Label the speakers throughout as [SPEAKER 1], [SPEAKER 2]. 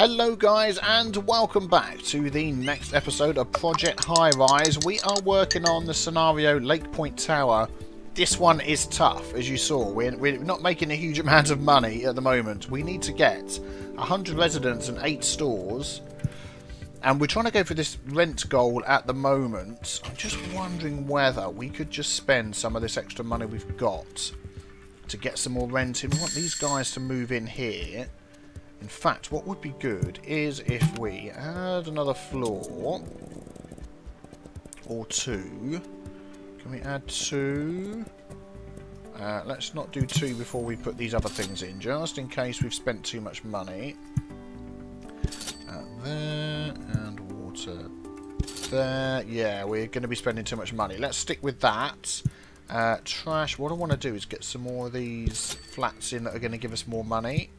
[SPEAKER 1] Hello guys and welcome back to the next episode of Project High Rise. We are working on the scenario Lake Point Tower. This one is tough as you saw. We're, we're not making a huge amount of money at the moment. We need to get 100 residents and 8 stores. And we're trying to go for this rent goal at the moment. I'm just wondering whether we could just spend some of this extra money we've got to get some more rent in. We want these guys to move in here in fact, what would be good is if we add another floor or two. Can we add two? Uh, let's not do two before we put these other things in, just in case we've spent too much money. Uh, there, and water there. Yeah, we're going to be spending too much money. Let's stick with that. Uh, trash, what I want to do is get some more of these flats in that are going to give us more money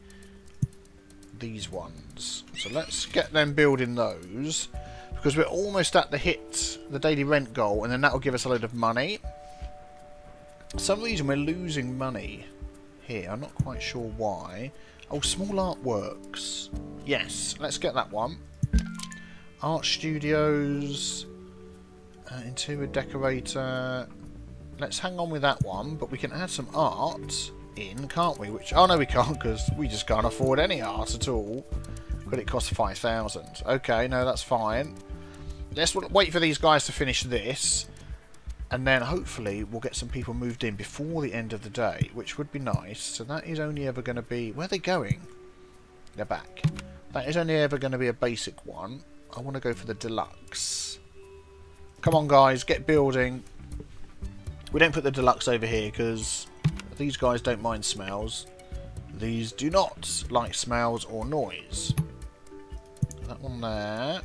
[SPEAKER 1] these ones. So let's get them building those. Because we're almost at the hit, the daily rent goal, and then that will give us a load of money. For some reason we're losing money here. I'm not quite sure why. Oh, small artworks. Yes, let's get that one. Art studios. Uh, interior decorator. Let's hang on with that one, but we can add some art in, can't we? Which oh no, we can't because we just can't afford any art at all. But it costs five thousand. Okay, no, that's fine. Let's wait for these guys to finish this, and then hopefully we'll get some people moved in before the end of the day, which would be nice. So that is only ever going to be where are they going? They're back. That is only ever going to be a basic one. I want to go for the deluxe. Come on, guys, get building. We don't put the deluxe over here because these guys don't mind smells. These do not like smells or noise. That one there.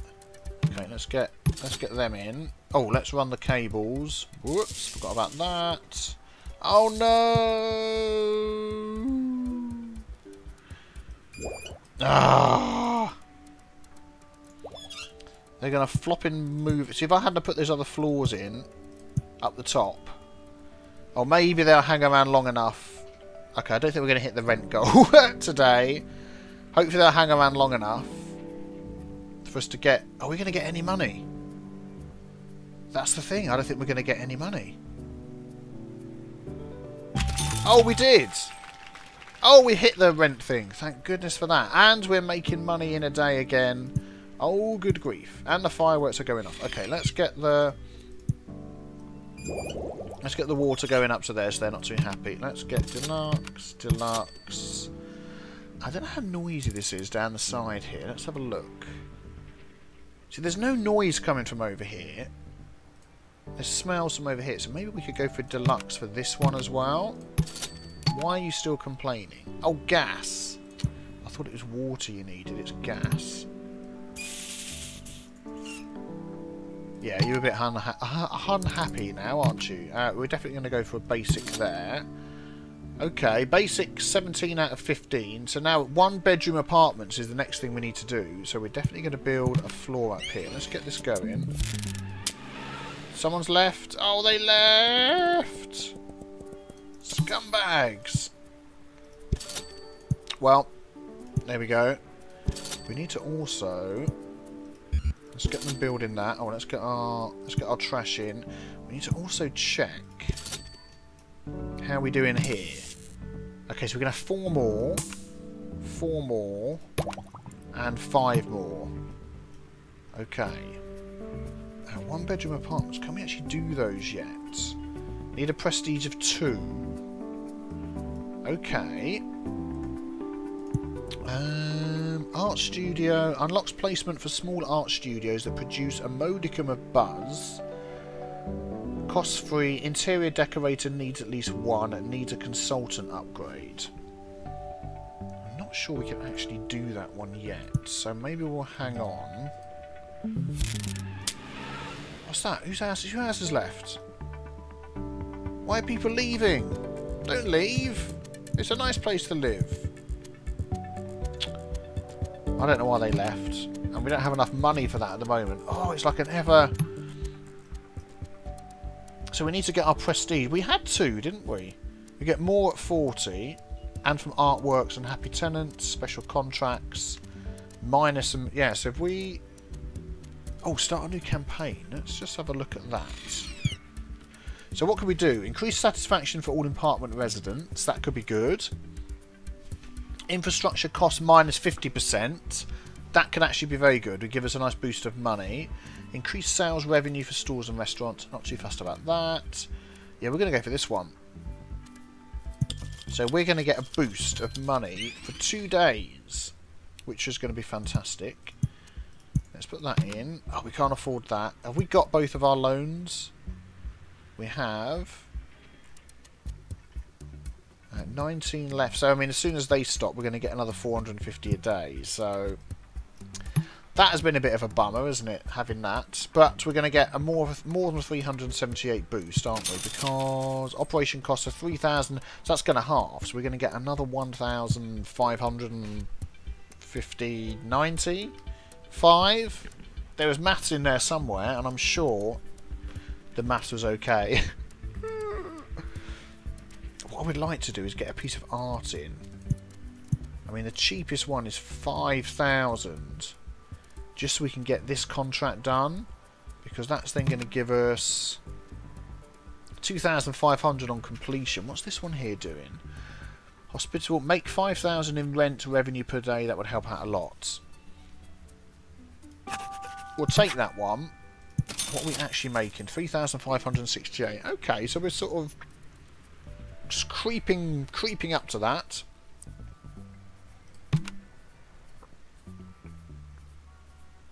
[SPEAKER 1] Okay, let's get let's get them in. Oh, let's run the cables. Whoops, forgot about that. Oh no! Ah! They're gonna flop and move. See, if I had to put those other floors in up the top, or maybe they'll hang around long enough. Okay, I don't think we're going to hit the rent goal today. Hopefully they'll hang around long enough for us to get... Are we going to get any money? That's the thing. I don't think we're going to get any money. Oh, we did! Oh, we hit the rent thing. Thank goodness for that. And we're making money in a day again. Oh, good grief. And the fireworks are going off. Okay, let's get the... Let's get the water going up to there so they're not too happy. Let's get deluxe, deluxe. I don't know how noisy this is down the side here. Let's have a look. See, there's no noise coming from over here. There's smells from over here. So maybe we could go for deluxe for this one as well. Why are you still complaining? Oh, gas. I thought it was water you needed. It's gas. Yeah, you're a bit unha unhappy now, aren't you? Uh, we're definitely going to go for a basic there. Okay, basic 17 out of 15. So now one bedroom apartments is the next thing we need to do. So we're definitely going to build a floor up here. Let's get this going. Someone's left. Oh, they left! Scumbags! Well, there we go. We need to also Let's get them building that. Oh, let's get our let's get our trash in. We need to also check how we doing here. Okay, so we're gonna have four more, four more, and five more. Okay. Now, one bedroom apartments. Can we actually do those yet? Need a prestige of two. Okay. Um, art studio unlocks placement for small art studios that produce a modicum of buzz. Cost free. Interior decorator needs at least one. Needs a consultant upgrade. I'm not sure we can actually do that one yet. So maybe we'll hang on. What's that? Whose house, whose house is left? Why are people leaving? Don't leave. It's a nice place to live. I don't know why they left. And we don't have enough money for that at the moment. Oh, it's like an ever... So we need to get our prestige. We had two, didn't we? We get more at 40. And from artworks and happy tenants, special contracts, minus some... Yeah, so if we... Oh, start a new campaign. Let's just have a look at that. So what can we do? Increase satisfaction for all apartment residents. That could be good. Infrastructure cost minus 50%. That could actually be very good. Would give us a nice boost of money. Increase sales revenue for stores and restaurants. Not too fast about that. Yeah, we're going to go for this one. So we're going to get a boost of money for two days, which is going to be fantastic. Let's put that in. Oh, we can't afford that. Have we got both of our loans? We have. Uh, 19 left. So, I mean, as soon as they stop, we're going to get another 450 a day. So, that has been a bit of a bummer, isn't it, having that? But we're going to get a more more than 378 boost, aren't we? Because operation costs are 3,000, so that's going to half. So we're going to get another 1,550, 90, 5. There was maths in there somewhere, and I'm sure the maths was okay. what I would like to do is get a piece of art in. I mean, the cheapest one is 5,000 just so we can get this contract done because that's then going to give us 2,500 on completion. What's this one here doing? Hospital, make 5,000 in rent revenue per day. That would help out a lot. We'll take that one. What are we actually making? 3,568. Okay, so we're sort of just creeping, creeping up to that.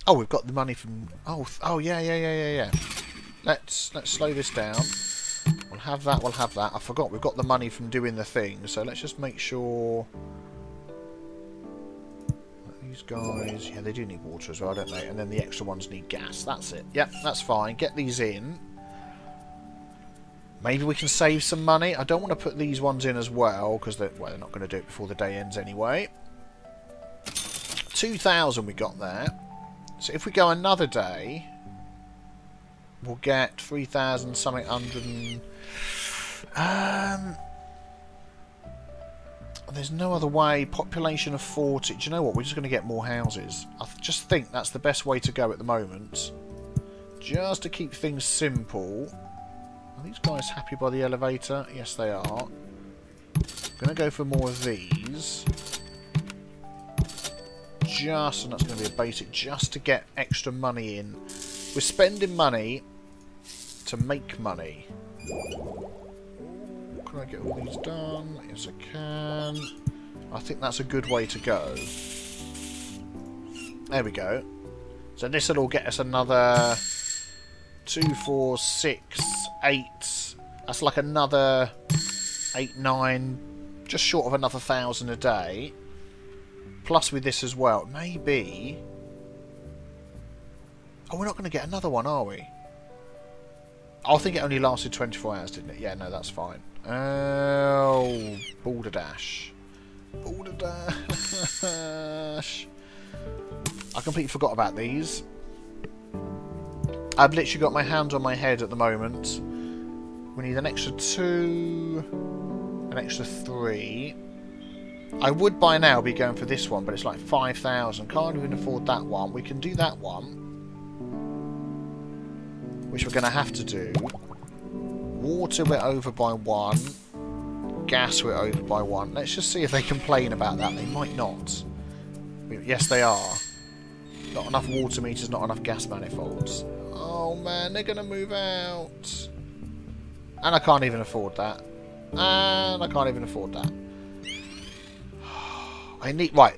[SPEAKER 1] Oh, we've got the money from. Oh, oh yeah, yeah, yeah, yeah, yeah. Let's let's slow this down. We'll have that. We'll have that. I forgot we've got the money from doing the thing. So let's just make sure. These guys, yeah, they do need water as well, don't they? And then the extra ones need gas. That's it. Yep, that's fine. Get these in. Maybe we can save some money. I don't want to put these ones in as well because they're, well, they're not going to do it before the day ends anyway. 2,000 we got there. So if we go another day, we'll get 3,000 something hundred and... Um, there's no other way. Population of 40. Do you know what? We're just going to get more houses. I just think that's the best way to go at the moment. Just to keep things simple. These guys happy by the elevator? Yes, they are. I'm going to go for more of these just, and that's going to be a basic, just to get extra money in. We're spending money to make money. Can I get all these done? Yes, I can. I think that's a good way to go. There we go. So this will get us another two, four, six, eight. That's like another eight, nine, just short of another thousand a day. Plus with this as well, maybe... Oh, we're not going to get another one, are we? I think it only lasted 24 hours, didn't it? Yeah, no, that's fine. Oh, Balderdash. Balderdash. I completely forgot about these. I've literally got my hand on my head at the moment. We need an extra two, an extra three. I would by now be going for this one, but it's like 5,000. Can't even afford that one. We can do that one. Which we're going to have to do. Water we're over by one. Gas we're over by one. Let's just see if they complain about that. They might not. Yes, they are. Not enough water meters, not enough gas manifolds. Oh man, they're going to move out. And I can't even afford that. And I can't even afford that. I need... Right.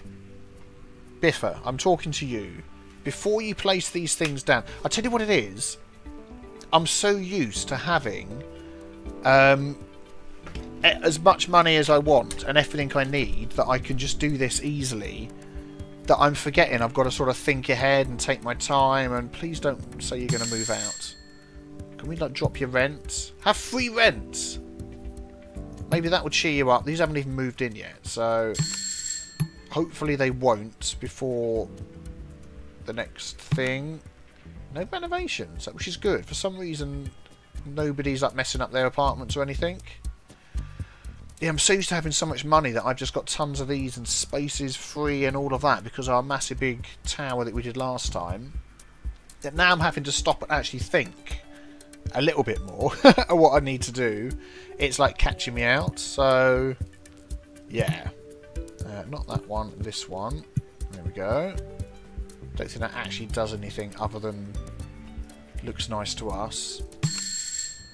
[SPEAKER 1] Biffa, I'm talking to you. Before you place these things down... I'll tell you what it is. I'm so used to having... Um, as much money as I want and everything I need that I can just do this easily that I'm forgetting I've got to sort of think ahead and take my time and please don't say you're going to move out. Can we like drop your rent? Have free rent! Maybe that would cheer you up. These haven't even moved in yet, so... Hopefully they won't before the next thing. No renovations, which is good. For some reason, nobody's like messing up their apartments or anything. Yeah, I'm so used to having so much money that I've just got tons of these and spaces free and all of that because our massive big tower that we did last time. That now I'm having to stop and actually think a little bit more of what I need to do. It's like catching me out. So, yeah. Uh, not that one, this one. There we go. Don't think that actually does anything other than looks nice to us.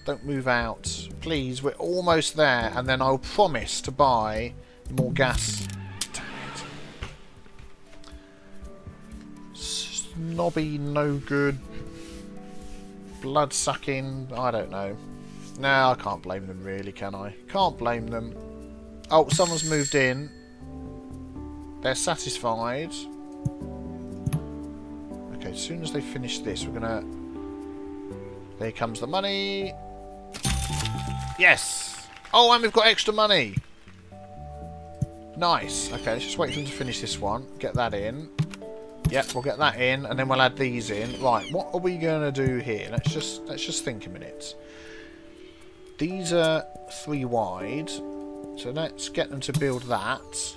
[SPEAKER 1] Don't move out. Please, we're almost there, and then I'll promise to buy more gas. Snobby, no good. Blood sucking, I don't know. No, I can't blame them really, can I? Can't blame them. Oh, someone's moved in. They're satisfied. Okay, as soon as they finish this, we're gonna... There comes the money. Yes! Oh, and we've got extra money! Nice. Okay, let's just wait for them to finish this one. Get that in. Yep, we'll get that in, and then we'll add these in. Right, what are we going to do here? Let's just let's just think a minute. These are three wide, so let's get them to build that.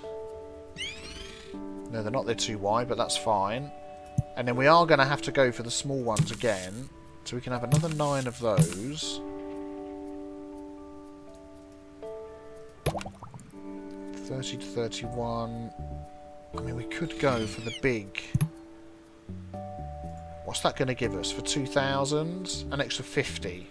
[SPEAKER 1] No, they're not. They're too wide, but that's fine. And then we are going to have to go for the small ones again, so we can have another nine of those. 30 to 31. I mean, we could go for the big... What's that going to give us? For 2,000? An extra 50.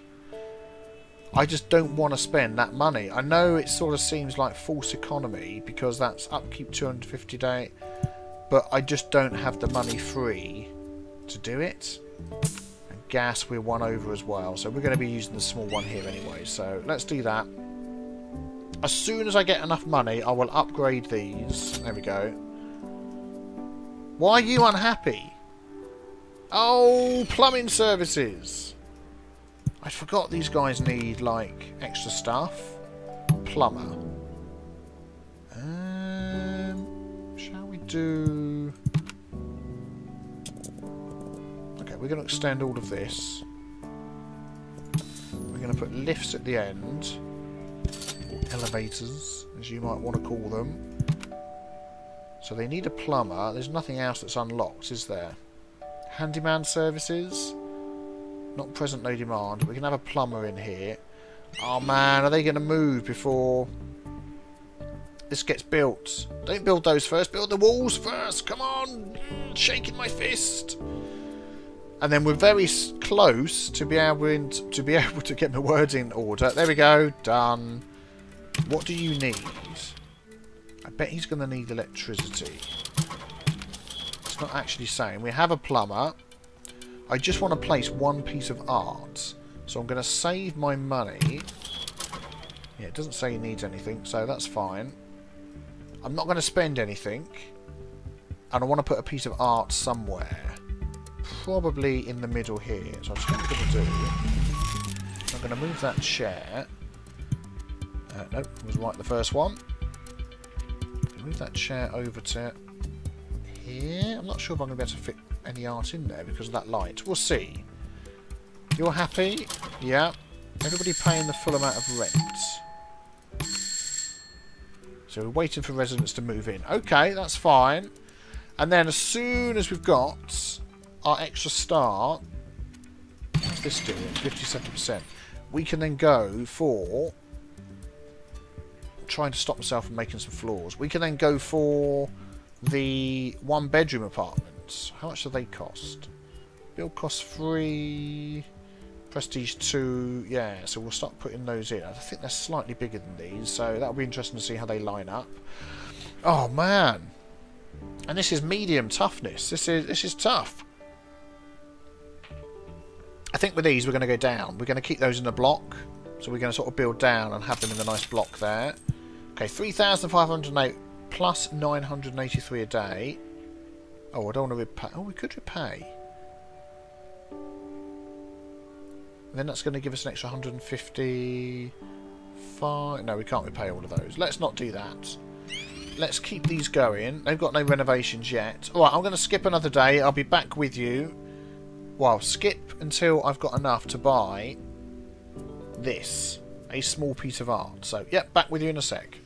[SPEAKER 1] I just don't want to spend that money. I know it sort of seems like false economy because that's upkeep 250 day, but I just don't have the money free to do it. And gas we're one over as well, so we're going to be using the small one here anyway. So let's do that. As soon as I get enough money, I will upgrade these. There we go. Why are you unhappy? Oh, plumbing services. I forgot these guys need, like, extra stuff. Plumber. Um, shall we do... Okay, we're going to extend all of this. We're going to put lifts at the end elevators, as you might want to call them. So they need a plumber. There's nothing else that's unlocked, is there? Handyman services? Not present no demand. We can have a plumber in here. Oh man, are they going to move before this gets built? Don't build those first. Build the walls first. Come on. Shaking my fist. And then we're very close to be able to be able to get my words in order. There we go. Done. What do you need? I bet he's going to need electricity. It's not actually saying. We have a plumber. I just want to place one piece of art. So I'm going to save my money. Yeah, it doesn't say he needs anything, so that's fine. I'm not going to spend anything. And I want to put a piece of art somewhere. Probably in the middle here. So I'm just going to do... I'm going to move that chair. Uh, nope, was right the first one. Move that chair over to here. I'm not sure if I'm going to be able to fit any art in there because of that light. We'll see. You're happy? Yeah. Everybody paying the full amount of rent. So we're waiting for residents to move in. Okay, that's fine. And then as soon as we've got our extra star, what's this doing? 57%. We can then go for trying to stop myself from making some floors. We can then go for the one bedroom apartments. How much do they cost? Build cost three, prestige two. Yeah, so we'll start putting those in. I think they're slightly bigger than these, so that'll be interesting to see how they line up. Oh man, and this is medium toughness. This is this is tough. I think with these we're going to go down. We're going to keep those in a block. So we're going to sort of build down and have them in a nice block there. Okay, 3,508 plus 983 a day. Oh, I don't want to repay. Oh, we could repay. Then that's going to give us an extra 155. No, we can't repay all of those. Let's not do that. Let's keep these going. They've got no renovations yet. Alright, I'm going to skip another day. I'll be back with you. Well, skip until I've got enough to buy this. A small piece of art. So, yep, back with you in a sec.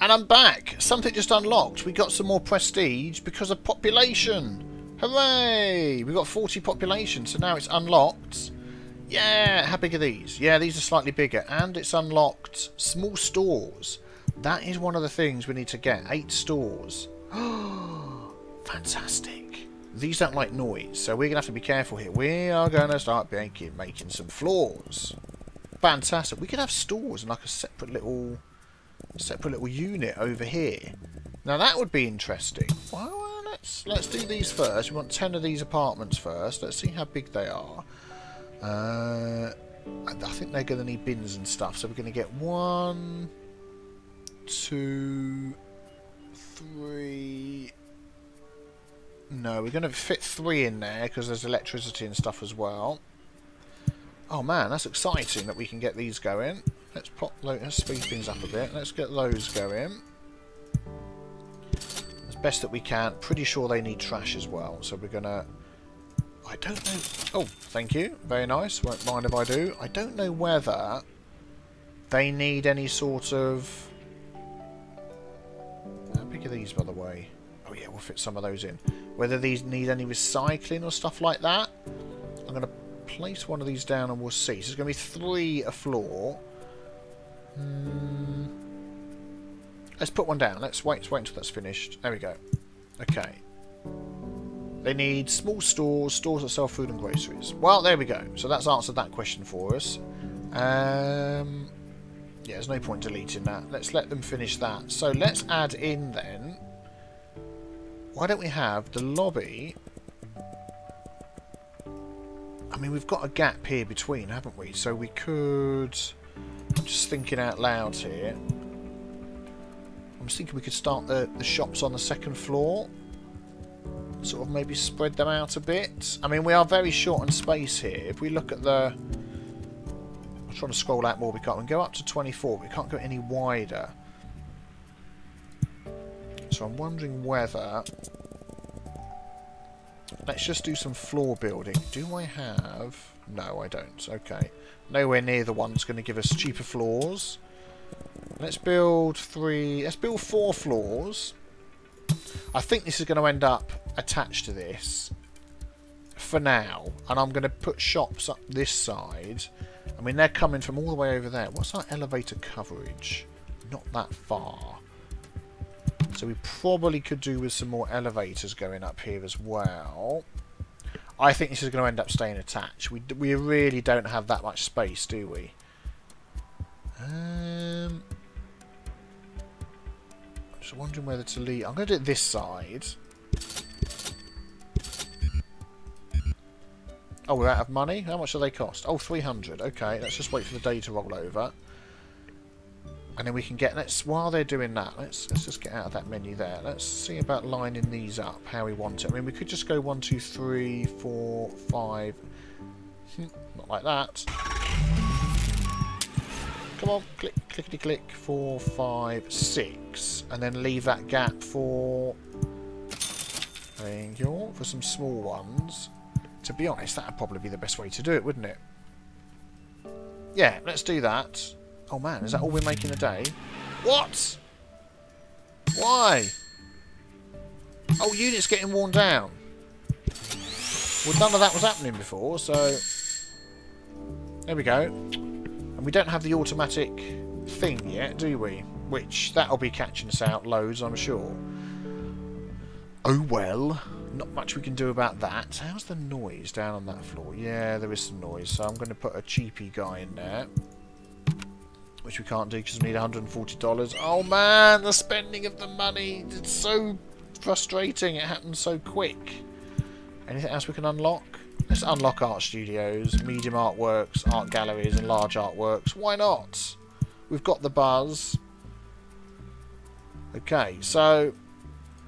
[SPEAKER 1] And I'm back. Something just unlocked. We got some more prestige because of population. Hooray! We got 40 population, so now it's unlocked. Yeah, how big are these? Yeah, these are slightly bigger. And it's unlocked small stores. That is one of the things we need to get. Eight stores. Fantastic. These don't like noise, so we're going to have to be careful here. We are going to start making, making some floors. Fantastic. We could have stores and like a separate little separate little unit over here. Now that would be interesting. Well, let's let's do these first. We want ten of these apartments first. Let's see how big they are. Uh, I think they're going to need bins and stuff. So we're going to get one, two, three. No, we're going to fit three in there because there's electricity and stuff as well. Oh man, that's exciting that we can get these going. Let's pop, let's speed things up a bit. Let's get those going. As best that we can. Pretty sure they need trash as well, so we're gonna. I don't know. Oh, thank you. Very nice. Won't mind if I do. I don't know whether they need any sort of. How big are these, by the way? Oh yeah, we'll fit some of those in. Whether these need any recycling or stuff like that. I'm gonna place one of these down and we'll see. So there's going to be three a floor. Hmm. Let's put one down. Let's wait, let's wait until that's finished. There we go. Okay. They need small stores, stores that sell food and groceries. Well, there we go. So that's answered that question for us. Um, yeah, there's no point deleting that. Let's let them finish that. So let's add in then. Why don't we have the lobby I mean, we've got a gap here between, haven't we? So we could... Just thinking out loud here. I'm thinking we could start the, the shops on the second floor. Sort of maybe spread them out a bit. I mean, we are very short on space here. If we look at the... I'm trying to scroll out more. We can't. We can go up to 24. we can't go any wider. So I'm wondering whether Let's just do some floor building. Do I have... No, I don't. Okay. Nowhere near the one that's going to give us cheaper floors. Let's build three... Let's build four floors. I think this is going to end up attached to this for now. And I'm going to put shops up this side. I mean, they're coming from all the way over there. What's our elevator coverage? Not that far. So we probably could do with some more elevators going up here as well. I think this is going to end up staying attached. We, we really don't have that much space, do we? Um, I'm just wondering whether to leave. I'm going to do it this side. Oh, we're out of money? How much do they cost? Oh, 300. Okay, let's just wait for the day to roll over. And then we can get, let's, while they're doing that, let's, let's just get out of that menu there. Let's see about lining these up, how we want it. I mean, we could just go one, two, three, four, five. Hmm, not like that. Come on, click, clickety click, four, five, six. And then leave that gap for, thank you, for some small ones. To be honest, that would probably be the best way to do it, wouldn't it? Yeah, let's do that. Oh man, is that all we're making a day? What? Why? Oh, unit's getting worn down. Well, none of that was happening before, so... There we go. And we don't have the automatic thing yet, do we? Which, that'll be catching us out loads, I'm sure. Oh well. Not much we can do about that. How's the noise down on that floor? Yeah, there is some noise, so I'm going to put a cheapy guy in there which we can't do because we need $140. Oh man, the spending of the money. It's so frustrating. It happens so quick. Anything else we can unlock? Let's unlock art studios, medium artworks, art galleries and large artworks. Why not? We've got the buzz. Okay, so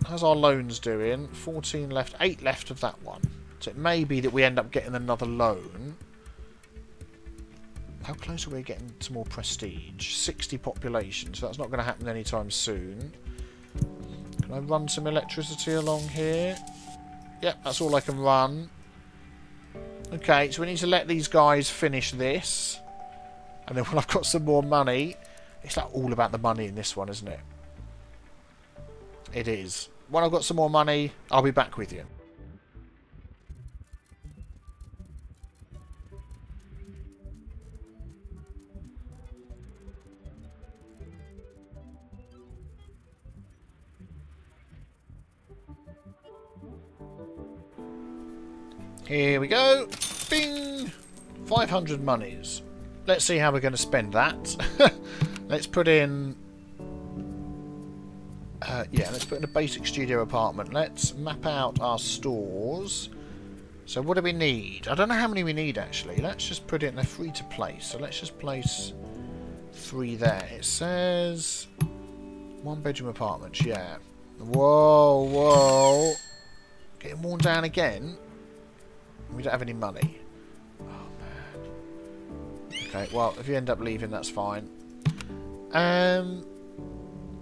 [SPEAKER 1] how's our loans doing? 14 left, 8 left of that one. So it may be that we end up getting another loan. How close are we getting to more prestige? 60 population, so that's not going to happen anytime soon. Can I run some electricity along here? Yep, that's all I can run. Okay, so we need to let these guys finish this. And then when I've got some more money, it's like all about the money in this one, isn't it? It is. When I've got some more money, I'll be back with you. Here we go. Bing! 500 monies. Let's see how we're going to spend that. let's put in... Uh, yeah, let's put in a basic studio apartment. Let's map out our stores. So what do we need? I don't know how many we need, actually. Let's just put in a free to place. So let's just place three there. It says... One bedroom apartments, yeah. Whoa, whoa. Getting worn down again. We don't have any money. Oh, man. Okay, well, if you end up leaving, that's fine. Um,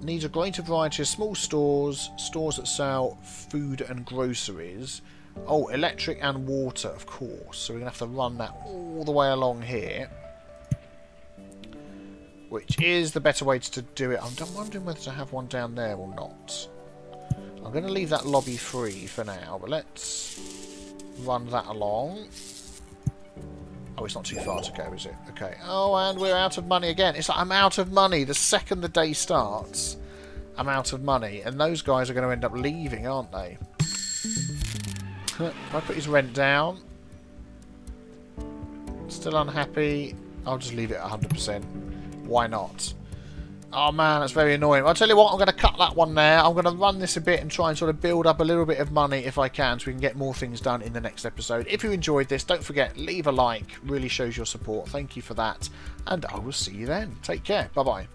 [SPEAKER 1] needs a greater variety of small stores, stores that sell food and groceries. Oh, electric and water, of course. So we're going to have to run that all the way along here. Which is the better way to do it. I'm wondering whether to have one down there or not. I'm going to leave that lobby free for now, but let's run that along. Oh, it's not too far to go, is it? Okay. Oh, and we're out of money again. It's like I'm out of money. The second the day starts, I'm out of money. And those guys are going to end up leaving, aren't they? I put his rent down, still unhappy, I'll just leave it 100%. Why not? Oh man, that's very annoying. I'll tell you what, I'm going to cut that one there. I'm going to run this a bit and try and sort of build up a little bit of money if I can so we can get more things done in the next episode. If you enjoyed this, don't forget, leave a like. Really shows your support. Thank you for that. And I will see you then. Take care. Bye-bye.